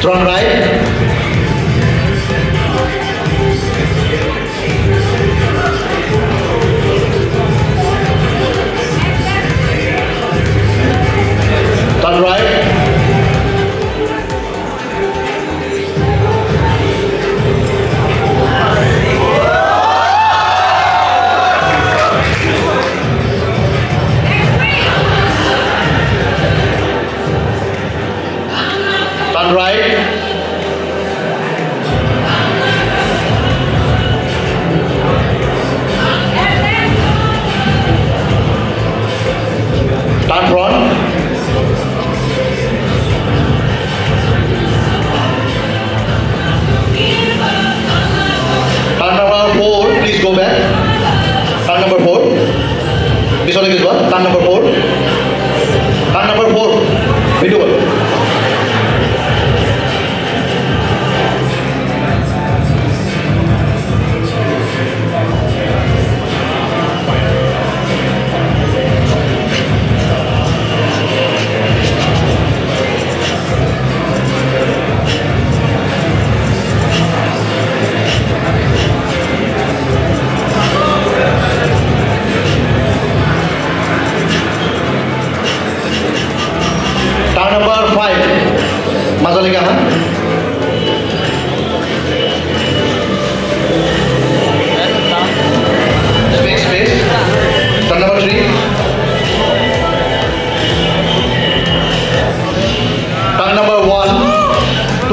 Turn right. পিছলৈকে যোৱা turn number four turn number four সেইটো হ'ল টাৰ্ণ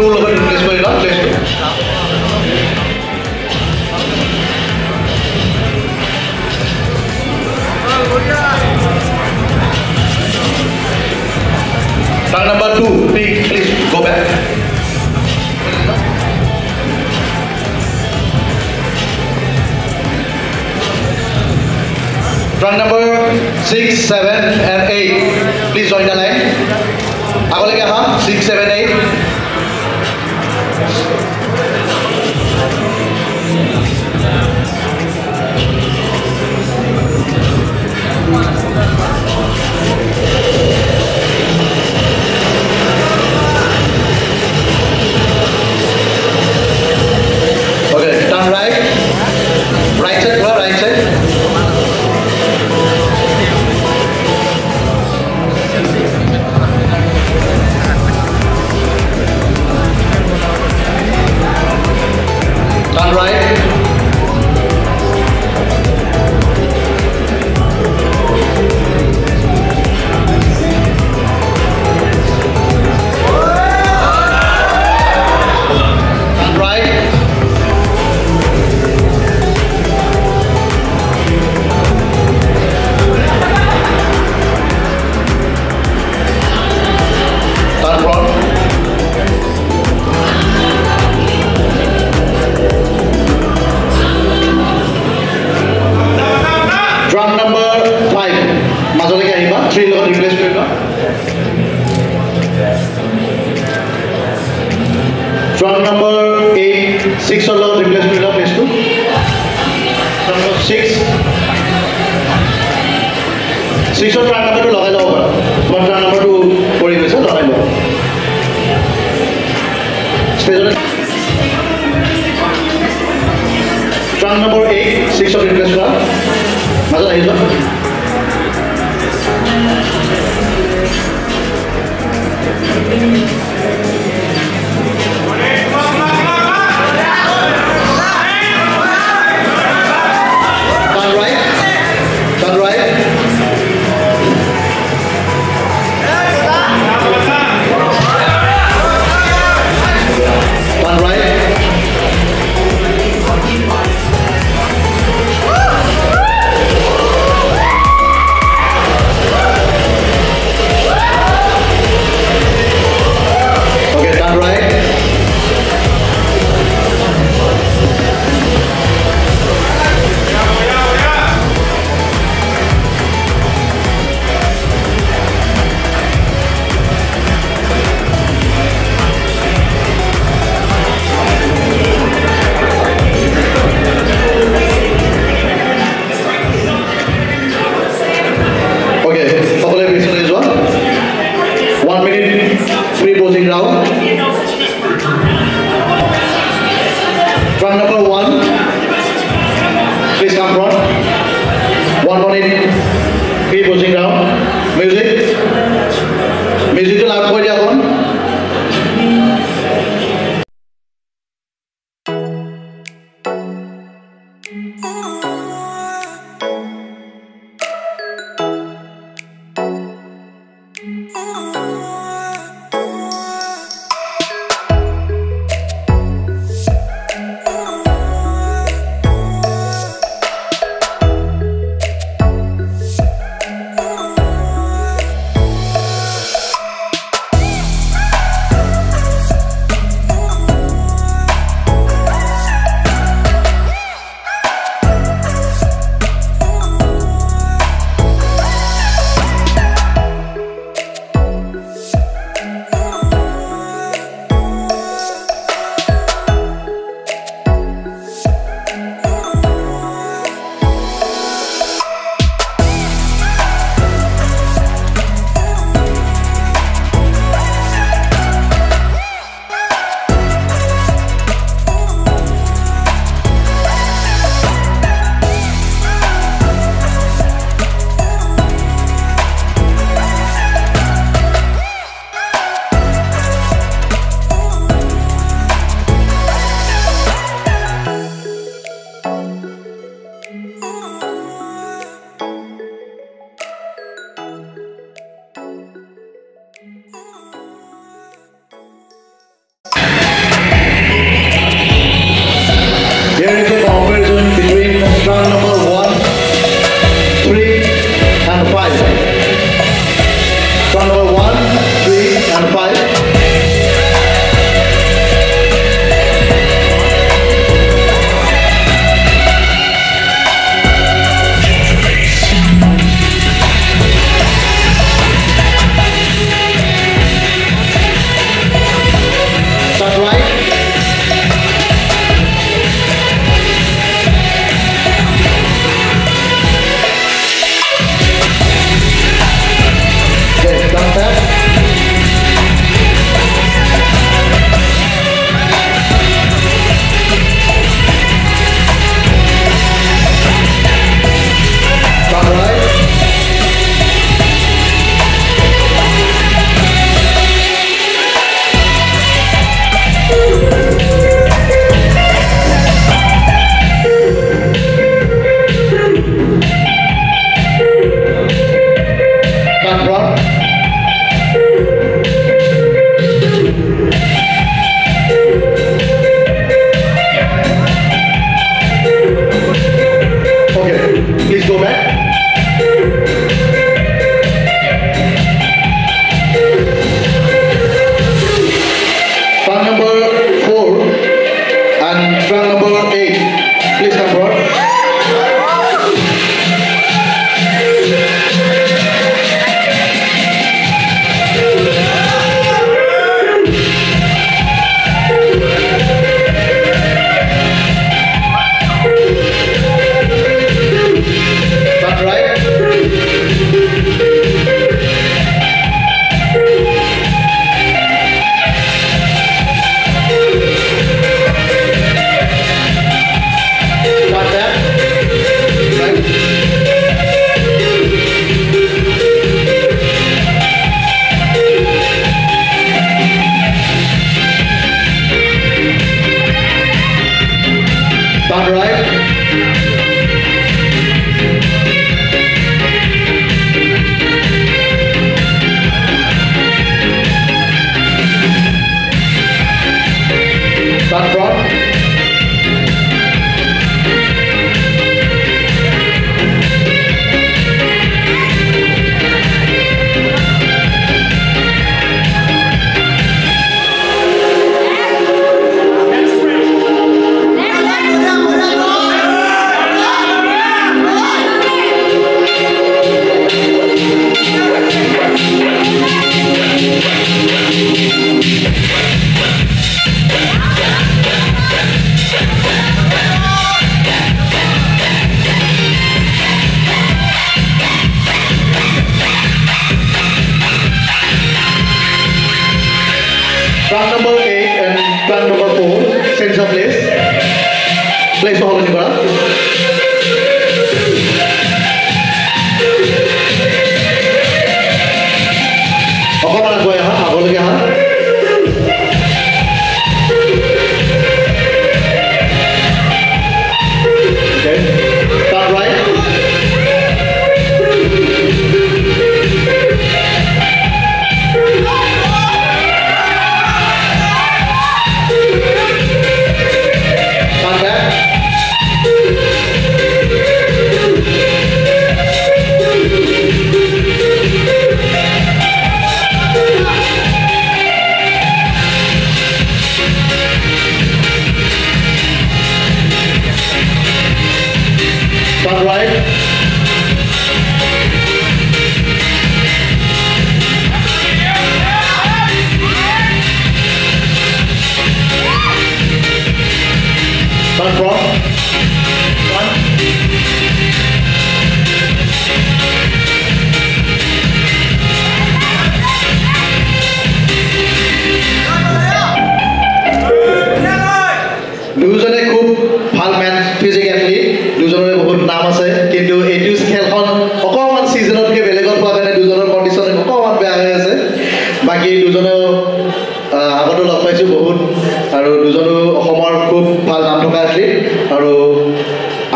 rule अगर रिप्लेस करेगा place place Track number two, please, please go back. Track number 6, 7 and 8. Please join the line. Ako lagi ha? 6, 7, 8. Right side, right side. Drum number eight ছিক্সৰ number six ছিক্সৰ track নম্বৰটো লগাই ল'ব পাৰা তোমাৰ truck নম্বৰটো পৰি গৈছে লগাই ল'ব ট্ৰাক নম্বৰ এইট ছিক্সত ৰিপ্লেচ কৰা মাজত আহি যোৱা Ooh.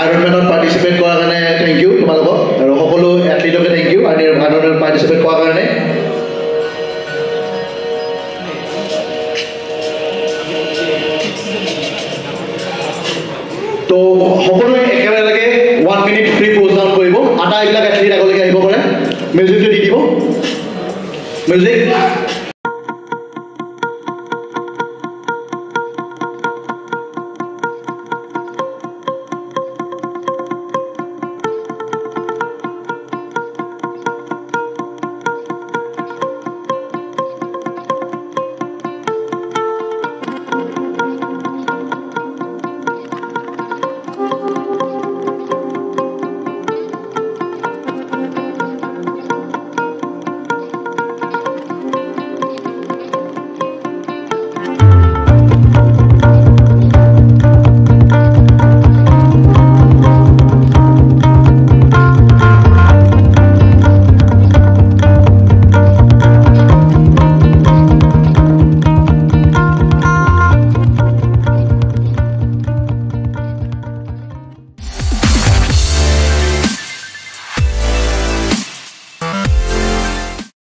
আইৰণমেনত পাৰ্টিচিপেট কৰাৰ কাৰণে থেংক ইউ তোমালোকক। আৰু সকলো এথলিটকে থেংক ইউ আইৰণমেনত পাৰ্টিচিপেট কৰাৰ কাৰণে। তো সকলোৱে একেলগে one minute free pose down কৰিব। আটাইবিলাক এথলিট আগলৈকে আহিব পাৰে। মিউজিকটো দি দিব। Music